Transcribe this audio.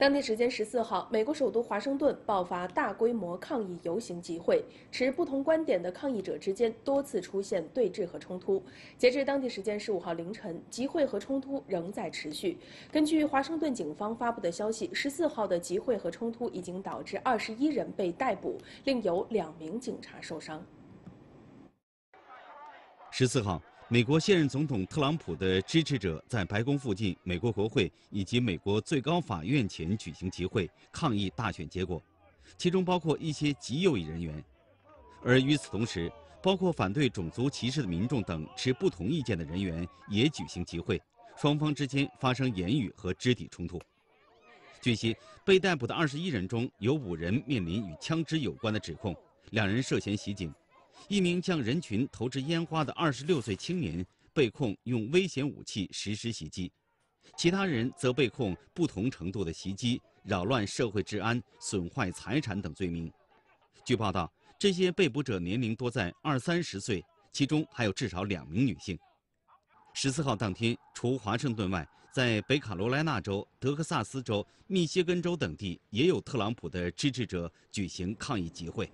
当地时间十四号，美国首都华盛顿爆发大规模抗议游行集会，持不同观点的抗议者之间多次出现对峙和冲突。截至当地时间十五号凌晨，集会和冲突仍在持续。根据华盛顿警方发布的消息，十四号的集会和冲突已经导致二十一人被逮捕，另有两名警察受伤。十四号。美国现任总统特朗普的支持者在白宫附近、美国国会以及美国最高法院前举行集会，抗议大选结果，其中包括一些极右翼人员。而与此同时，包括反对种族歧视的民众等持不同意见的人员也举行集会，双方之间发生言语和肢体冲突。据悉，被逮捕的二十一人中有五人面临与枪支有关的指控，两人涉嫌袭警。一名向人群投掷烟花的二十六岁青年被控用危险武器实施袭击，其他人则被控不同程度的袭击、扰乱社会治安、损坏财产等罪名。据报道，这些被捕者年龄多在二三十岁，其中还有至少两名女性。十四号当天，除华盛顿外，在北卡罗来纳州、德克萨斯州、密歇根州等地也有特朗普的支持者举行抗议集会。